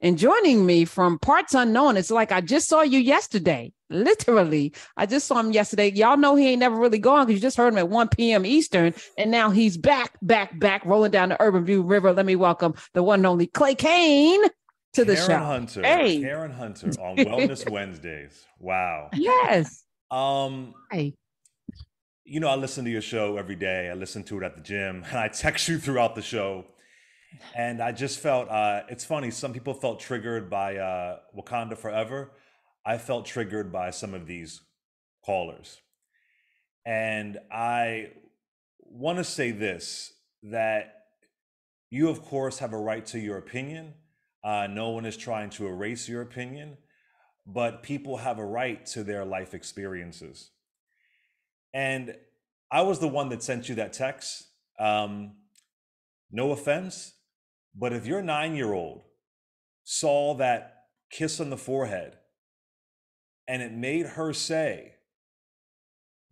and joining me from parts unknown. It's like I just saw you yesterday. Literally, I just saw him yesterday. Y'all know he ain't never really gone because you just heard him at 1 p.m. Eastern, and now he's back, back, back, rolling down the Urban View River. Let me welcome the one and only Clay Cane to the Karen show. Hunter. Hey. Karen Hunter on Wellness Wednesdays. Wow. Yes. Um, Hey. you know, I listen to your show every day. I listen to it at the gym, and I text you throughout the show. And I just felt uh, it's funny. Some people felt triggered by uh, Wakanda Forever. I felt triggered by some of these callers, and I want to say this: that you, of course, have a right to your opinion. Uh, no one is trying to erase your opinion, but people have a right to their life experiences. And I was the one that sent you that text. Um, no offense, but if your nine year old saw that kiss on the forehead and it made her say,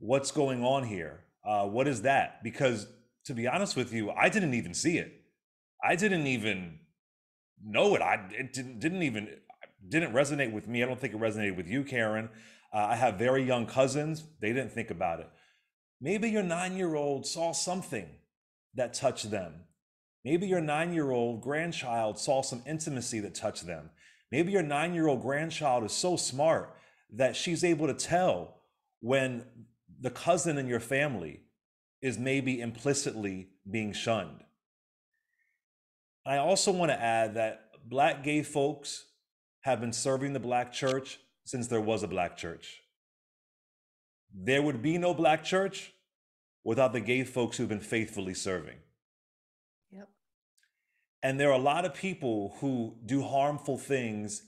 What's going on here? Uh, what is that? Because to be honest with you, I didn't even see it. I didn't even know it. I it didn't, didn't even didn't resonate with me. I don't think it resonated with you, Karen. Uh, I have very young cousins. They didn't think about it. Maybe your nine year old saw something that touched them. Maybe your nine year old grandchild saw some intimacy that touched them. Maybe your nine year old grandchild is so smart that she's able to tell when the cousin in your family is maybe implicitly being shunned. I also want to add that black gay folks have been serving the black church since there was a black church. There would be no black church without the gay folks who've been faithfully serving. And there are a lot of people who do harmful things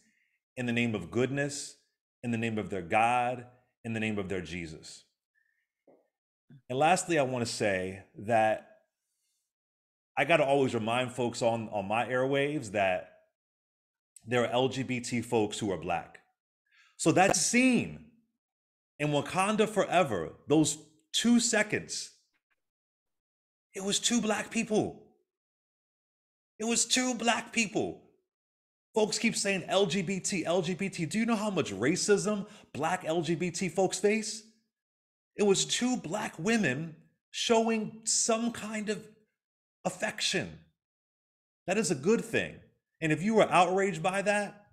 in the name of goodness, in the name of their God, in the name of their Jesus. And lastly, I want to say that I got to always remind folks on, on my airwaves that there are LGBT folks who are black. So that scene in Wakanda Forever, those two seconds, it was two black people. It was two black people. Folks keep saying LGBT, LGBT. Do you know how much racism black LGBT folks face? It was two black women showing some kind of affection. That is a good thing. And if you were outraged by that,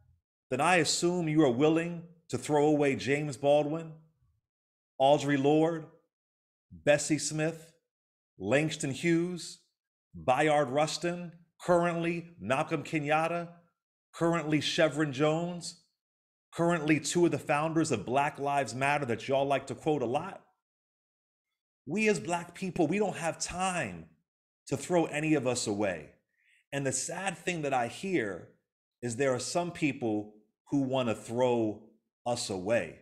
then I assume you are willing to throw away James Baldwin, Audre Lorde, Bessie Smith, Langston Hughes, Bayard Rustin, currently Malcolm Kenyatta, currently Shevrin Jones, currently two of the founders of Black Lives Matter that y'all like to quote a lot. We as Black people, we don't have time to throw any of us away. And the sad thing that I hear is there are some people who want to throw us away.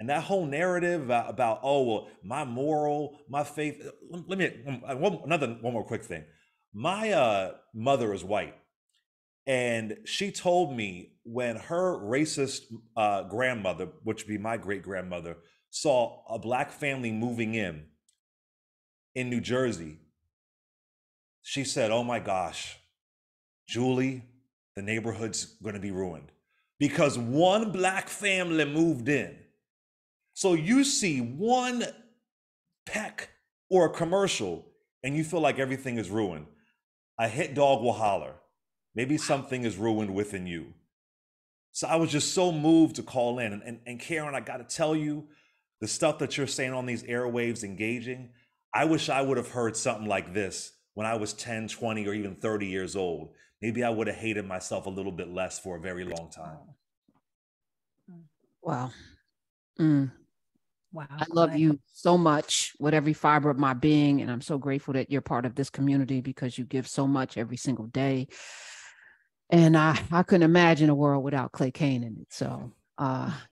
And that whole narrative about, oh well, my moral, my faith. Uh, let me um, one, another one more quick thing. My uh, mother is white, and she told me when her racist uh, grandmother, which would be my great grandmother, saw a black family moving in in New Jersey, she said, "Oh my gosh, Julie, the neighborhood's going to be ruined because one black family moved in." So you see one peck or a commercial and you feel like everything is ruined. A hit dog will holler. Maybe something is ruined within you. So I was just so moved to call in. And, and, and Karen, I got to tell you, the stuff that you're saying on these airwaves, engaging, I wish I would have heard something like this when I was 10, 20, or even 30 years old. Maybe I would have hated myself a little bit less for a very long time. Wow. Mm. Wow. I love you so much with every fiber of my being. And I'm so grateful that you're part of this community because you give so much every single day. And I, I couldn't imagine a world without Clay Cane in it. So uh,